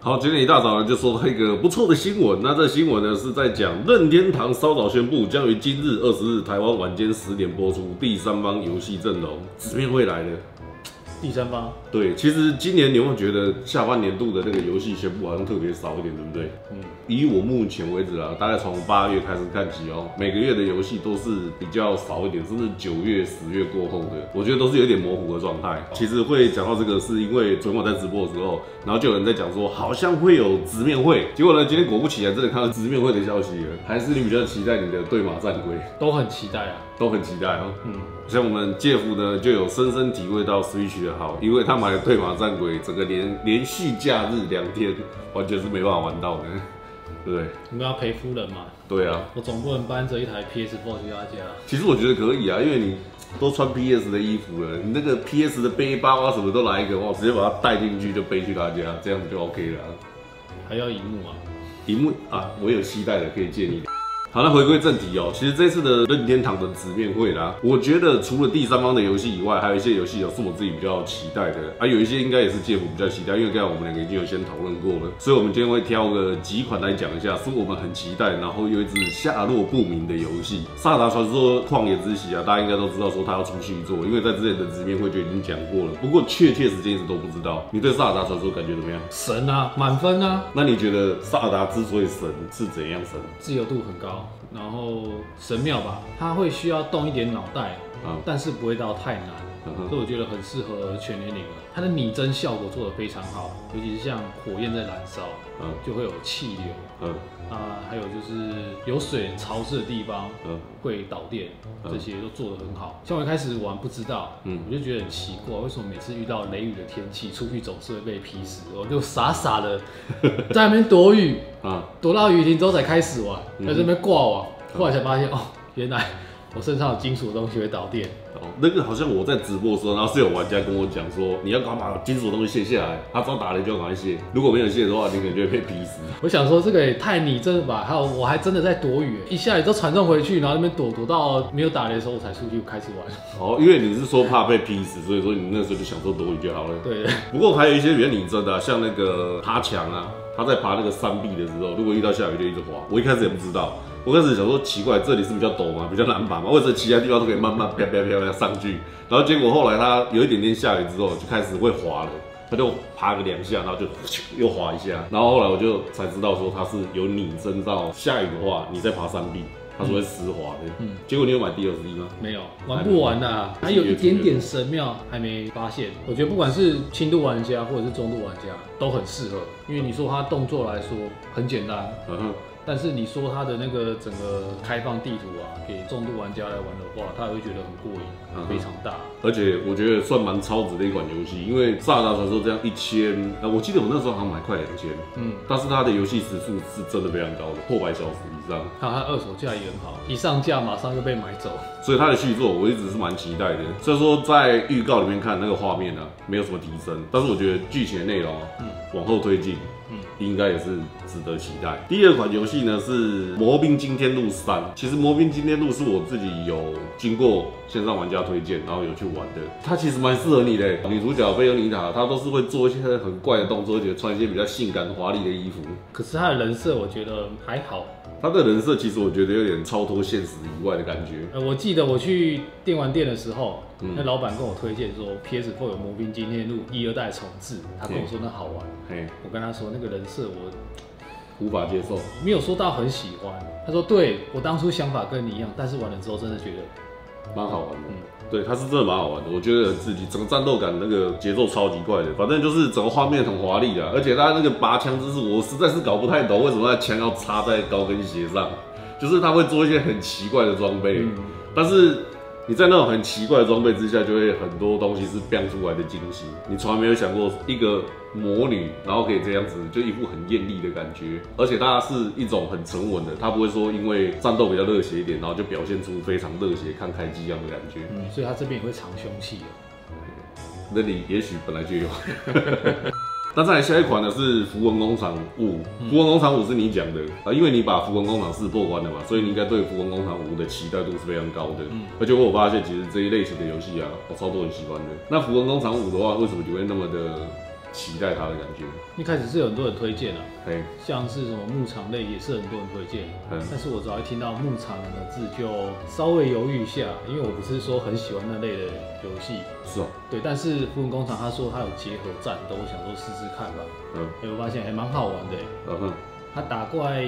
好，今天一大早呢就收到一个不错的新闻。那这新闻呢是在讲任天堂稍早宣布，将于今日二十日台湾晚间十点播出第三方游戏阵容，直面会来的。第三方，对，其实今年你有没有觉得下半年度的那个游戏宣布好像特别少一点，对不对？嗯，以我目前为止啊，大概从八月开始看起哦，每个月的游戏都是比较少一点，甚至九月、十月过后的，我觉得都是有点模糊的状态。其实会讲到这个，是因为昨天我在直播的时候，然后就有人在讲说，好像会有直面会，结果呢，今天果不其然，真的看到直面会的消息了。还是你比较期待你的对马战龟？都很期待啊，都很期待哦。嗯，像我们介夫呢，就有深深体会到 Switch 的好，因为他买了对马战鬼，整个连连续假日两天，完全是没办法玩到的，对不对？你们要陪夫人嘛？对啊，我总不能搬着一台 PS4 去他家。其实我觉得可以啊，因为你都穿 PS 的衣服了，你那个 PS 的背包啊什么都来一个，哇，直接把它带进去就背去他家，这样子就 OK 了。还要荧幕啊？荧幕啊，我有期待的，可以借你。好，那回归正题哦。其实这次的任天堂的直面会啦，我觉得除了第三方的游戏以外，还有一些游戏哦是我自己比较期待的啊。有一些应该也是介乎比较期待，因为刚才我们两个已经有先讨论过了，所以我们今天会挑个几款来讲一下，是我们很期待，然后又一直下落不明的游戏。《萨达传说：旷野之息》啊，大家应该都知道说它要出续作，因为在之前的直面会就已经讲过了。不过确切时间一直都不知道。你对《萨达传说》感觉怎么样？神啊，满分啊！那你觉得萨达之所以神是怎样神？自由度很高。然后神庙吧，它会需要动一点脑袋，但是不会到太难，所以我觉得很适合全年龄了。它的拟真效果做得非常好，尤其是像火焰在燃烧，嗯就会有气流。嗯啊，还有就是有水潮湿的地方，嗯，会导电，这些都做得很好。像我一开始玩不知道，嗯，我就觉得很奇怪，为什么每次遇到雷雨的天气，出去总是会被劈死？我就傻傻的 在那边躲雨，啊，躲到雨停之后才开始玩，在这边挂网，后来才发现，哦，原来。我身上有金属的东西会导电哦，那个好像我在直播的时候，然后是有玩家跟我讲说，你要赶快把金属的东西卸下来，他只要打雷就要赶快卸，如果没有卸的话，你可能就会被劈死。我想说这个也太拟真了吧？还有我还真的在躲雨，一下雨都传送回去，然后那边躲躲到没有打雷的时候，我才出去开始玩。哦，因为你是说怕被劈死，所以说你那时候就想说躲雨就好了。对。不过还有一些比较拟真的，像那个爬墙啊，他在爬那个山壁的时候，如果遇到下雨就一直滑。我一开始也不知道。我开始想说奇怪，这里是比较陡嘛？比较难爬吗？或者其他地方都可以慢慢飘飘飘飘上去？然后结果后来它有一点点下雨之后，就开始会滑了。它就爬个两下，然后就又滑一下。然后后来我就才知道说它是有拟真到下雨的话，你再爬山壁，它是会湿滑的。嗯。结果你有买 DLC 吗？没有，玩不完的。还有一点点神妙还没发现。我觉得不管是轻度玩家或者是中度玩家都很适合，因为你说它动作来说很简单。嗯哼。但是你说它的那个整个开放地图啊，给重度玩家来玩的话，他也会觉得很过瘾，非常大。而且我觉得算蛮超值的一款游戏，因为《萨达传说》这样一千，呃，我记得我那时候好像买快两千，嗯，但是它的游戏时速是真的非常高的，破百小时以上。还有它二手价也很好，一上架马上就被买走。所以它的续作我一直是蛮期待的。虽然说在预告里面看那个画面呢，没有什么提升，但是我觉得剧情的内容，嗯，往后推进。应该也是值得期待。第二款游戏呢是《魔兵惊天录三》，其实《魔兵惊天录》是我自己有经过线上玩家推荐，然后有去玩的。它其实蛮适合你的，女主角贝欧尼塔，她都是会做一些很怪的动作，而且穿一些比较性感华丽的衣服。可是她的人设我觉得还好。他的人设其实我觉得有点超脱现实以外的感觉。呃，我记得我去电玩店的时候，那老板跟我推荐说 PS4 有《魔兵惊天录》一二代重置，他跟我说那好玩。嘿，我跟他说那个人设我无法接受，没有说到很喜欢。他说对我当初想法跟你一样，但是玩了之后真的觉得蛮好玩的。对，它是真的蛮好玩的，我觉得自己整个战斗感那个节奏超级快的，反正就是整个画面很华丽的，而且它那个拔枪姿势，我实在是搞不太懂为什么它枪要插在高跟鞋上，就是他会做一些很奇怪的装备，但是。你在那种很奇怪的装备之下，就会很多东西是变出来的惊喜。你从来没有想过一个魔女，然后可以这样子，就一副很艳丽的感觉。而且大家是一种很沉稳的，他不会说因为战斗比较热血一点，然后就表现出非常热血、看开机一样的感觉。嗯，所以他这边也会藏凶器哦。那你也许本来就有。那再来下一款呢是《符文工厂五》，《符文工厂五》是你讲的啊，因为你把《符文工厂四》破关了嘛，所以你应该对《符文工厂五》的期待度是非常高的。嗯，而且我发现其实这一类型的游戏啊，我超多人喜欢的。那《符文工厂五》的话，为什么你会那么的期待它的感觉。一开始是有很多人推荐啊，嘿，像是什么牧场类也是很多人推荐，但是我只要一听到牧场两个字就稍微犹豫一下，因为我不是说很喜欢那类的游戏。是哦，对，但是符文工厂他说他有结合战斗，我想说试试看吧。嗯，哎，我发现还蛮好玩的。嗯哼，他打怪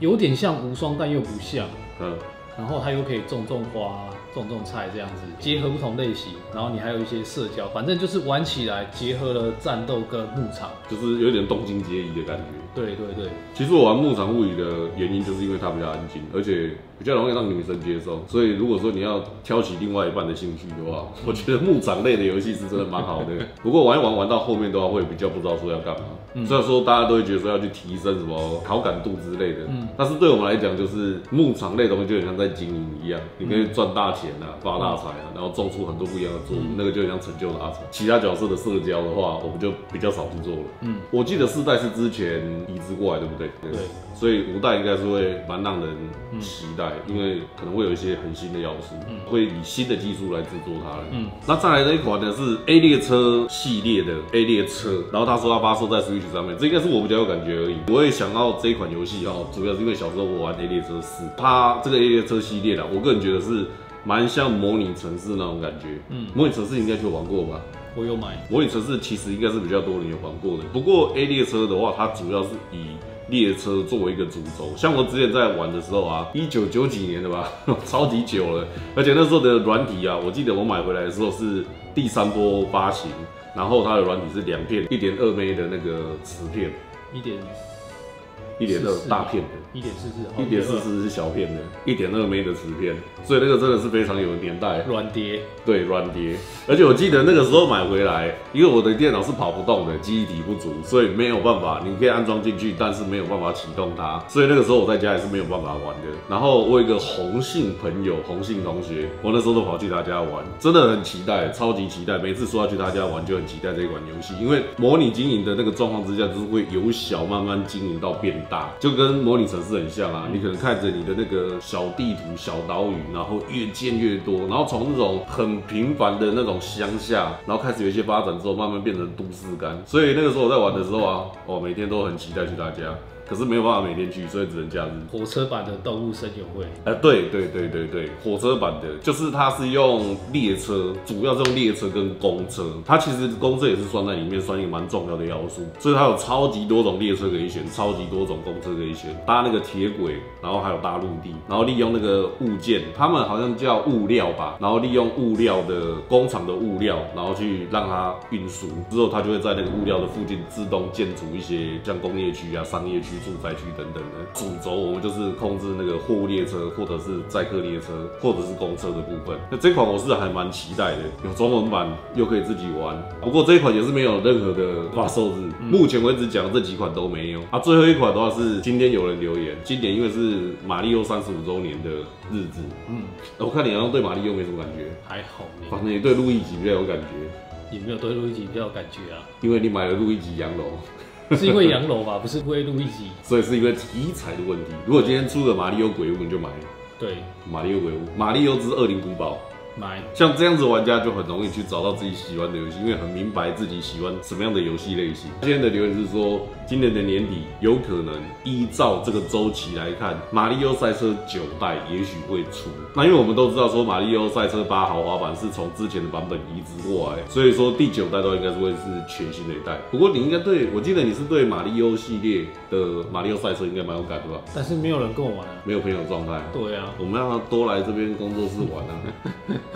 有点像无双，但又不像。嗯。然后它又可以种种花、种种菜这样子，结合不同类型。然后你还有一些社交，反正就是玩起来结合了战斗跟牧场，就是有点动静皆宜的感觉。对对对，其实我玩牧场物语的原因，就是因为它比较安静，而且。比较容易让女生接受，所以如果说你要挑起另外一半的兴趣的话，我觉得牧场类的游戏是真的蛮好的。不过玩一玩玩到后面的话，会比较不知道说要干嘛。虽然说大家都会觉得说要去提升什么好感度之类的，嗯，但是对我们来讲，就是牧场类东西就很像在经营一样，你可以赚大钱啊，发大财啊，然后种出很多不一样的作物，那个就很像成就达成。其他角色的社交的话，我们就比较少去做了。嗯，我记得四代是之前移植过来，对不对？对。所以五代应该是会蛮让人期待，因为可能会有一些很新的要素，会以新的技术来制作它。嗯，那再来这一款呢是 A 列车系列的 A 列车，然后他说他发售在 Switch 上面，这应该是我比较有感觉而已。我也想到这一款游戏哦，主要是因为小时候我玩 A 列车四，它这个 A 列车系列的，我个人觉得是蛮像模拟城市那种感觉。嗯，模拟城市应该就玩过吧？我有买。模拟城市其实应该是比较多人有玩过的，不过 A 列车的话，它主要是以列车作为一个主轴，像我之前在玩的时候啊，一九九几年的吧，超级久了，而且那时候的软体啊，我记得我买回来的时候是第三波发行，然后它的软体是两片一点二 m 的那个磁片，一点。一点二大片的，一点四四，一点四四是小片的，一点二枚的磁片，所以那个真的是非常有年代。软碟，对软碟，而且我记得那个时候买回来，因为我的电脑是跑不动的，记忆体不足，所以没有办法，你可以安装进去，但是没有办法启动它，所以那个时候我在家也是没有办法玩的。然后我有一个红杏朋友，红杏同学，我那时候都跑去他家玩，真的很期待，超级期待，每次说要去他家玩就很期待这一款游戏，因为模拟经营的那个状况之下，就是会由小慢慢经营到变。大就跟模拟城市很像啊，你可能看着你的那个小地图、小岛屿，然后越建越多，然后从那种很平凡的那种乡下，然后开始有一些发展之后，慢慢变成都市感。所以那个时候我在玩的时候啊，我每天都很期待去大家。可是没有办法每天去，所以只能假日。火车版的动物森友会，呃，对对对对对，火车版的，就是它是用列车，主要是用列车跟公车。它其实公车也是算在里面，算一个蛮重要的要素。所以它有超级多种列车可以选，超级多种公车可以选，搭那个铁轨，然后还有搭陆地，然后利用那个物件，他们好像叫物料吧，然后利用物料的工厂的物料，然后去让它运输，之后它就会在那个物料的附近自动建筑一些像工业区啊、商业区。住宅区等等的主轴，我们就是控制那个货物列车，或者是载客列车，或者是公车的部分。那这款我是还蛮期待的，有中文版又可以自己玩。不过这一款也是没有任何的发售日，目前为止讲这几款都没有。啊，最后一款的话是今天有人留言，今年因为是马里奥三十五周年的日子，嗯，我看你好像对马里奥没什么感觉，还好，反正你对路易吉比较有感觉，也没有对路易吉比较有感觉啊，因为你买了路易吉洋楼。是因为洋楼吧，不是因为录一集，所以是因为题材的问题。如果今天出了马里奥鬼屋，你就买。对，马里奥鬼屋，马里奥之恶灵古堡。买像这样子玩家就很容易去找到自己喜欢的游戏，因为很明白自己喜欢什么样的游戏类型。今天的留言是说，今年的年底有可能依照这个周期来看，马里奥赛车九代也许会出。那因为我们都知道说，马里奥赛车八豪华版是从之前的版本移植过来，所以说第九代都应该是会是全新的一代。不过你应该对我记得你是对马里奥系列的马里奥赛车应该蛮有感的吧？但是没有人跟我玩啊，没有朋友状态。对啊，我们让他多来这边工作室玩啊。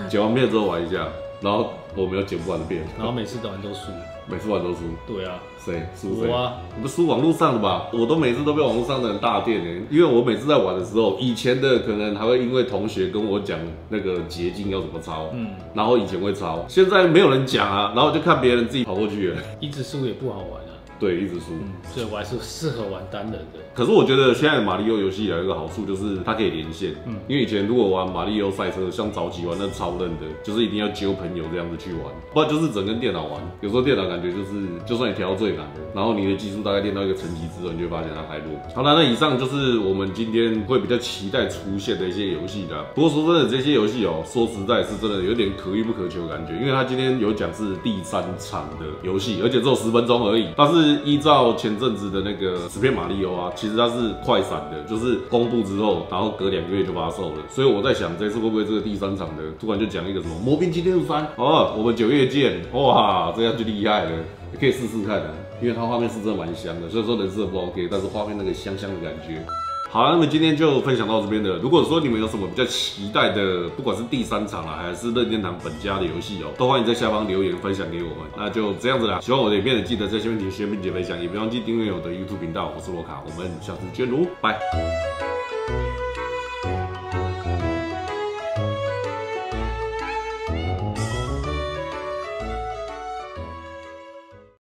剪完片之后玩一下，然后我没有剪不完的片，然后每次玩都输，每次玩都输。对啊，谁输谁？我啊，不输网络上的吧？我都每次都被网络上的人大电呢，因为我每次在玩的时候，以前的可能还会因为同学跟我讲那个捷径要怎么抄，嗯，然后以前会抄，现在没有人讲啊，然后就看别人自己跑过去了。一直输也不好玩啊。对，一直输。所以我还是适合玩单人的。可是我觉得现在的马里奥游戏有一个好处，就是它可以连线。嗯，因为以前如果玩马里奥赛车，像早期玩那超嫩的，就是一定要揪朋友这样子去玩，不然就是整跟电脑玩。有时候电脑感觉就是，就算你调到最难的，然后你的技术大概练到一个层级之后，你就发现它太弱。好了，那以上就是我们今天会比较期待出现的一些游戏的。不过说真的，这些游戏哦，说实在是真的有点可遇不可求感觉，因为它今天有讲是第三场的游戏，而且只有十分钟而已。但是依照前阵子的那个纸片马里奥啊，其实它是快闪的，就是公布之后，然后隔两个月就发售了。所以我在想，这次会不会这个第三场的突然就讲一个什么魔兵今天入三哦，我们九月见，哇，这样就厉害了，也可以试试看啊，因为它画面是真的蛮香的。虽然说人设不 OK，但是画面那个香香的感觉。好了，那么今天就分享到这边的。如果说你们有什么比较期待的，不管是第三场啦，还是任天堂本家的游戏哦，都欢迎在下方留言分享给我们。那就这样子啦，喜欢我的影片，记得在下面点订阅并且分享，也别忘记订阅我的 YouTube 频道。我是罗卡，我们下次见喽，拜。